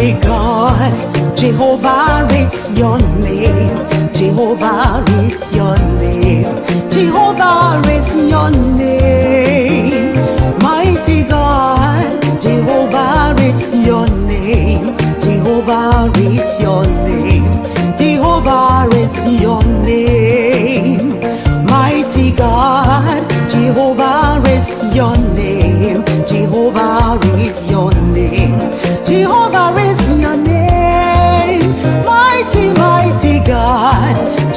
God, Jehovah is your name. Jehovah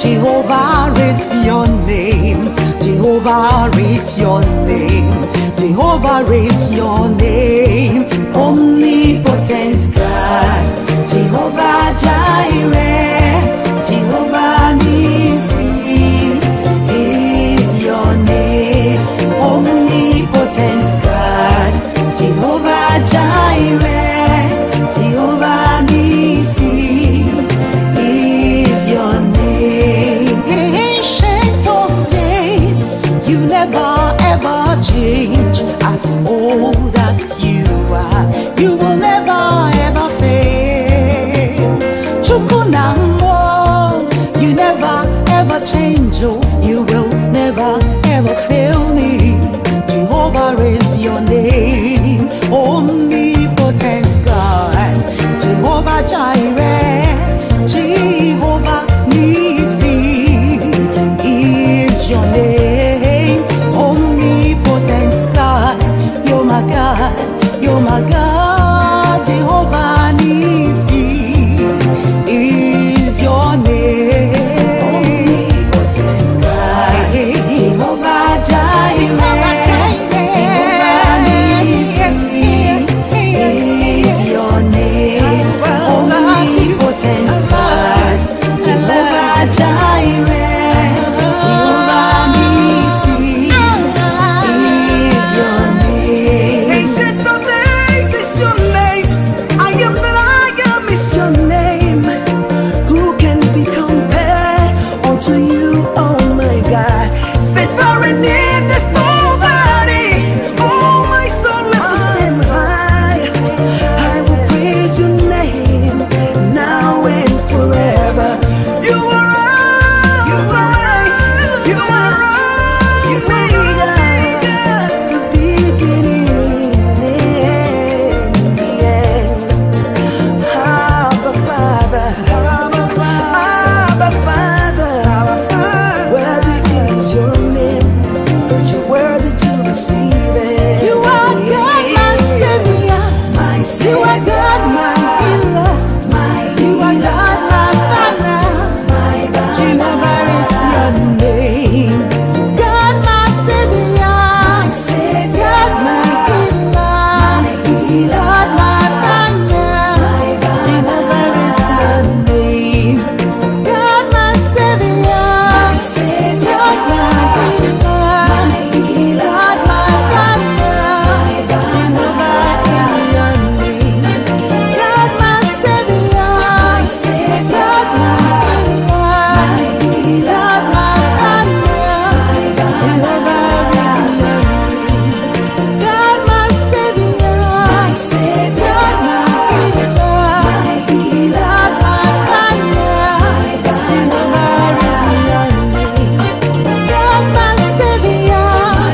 Jehovah is your name. Jehovah is your name. Jehovah is your name. Omnipotent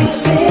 say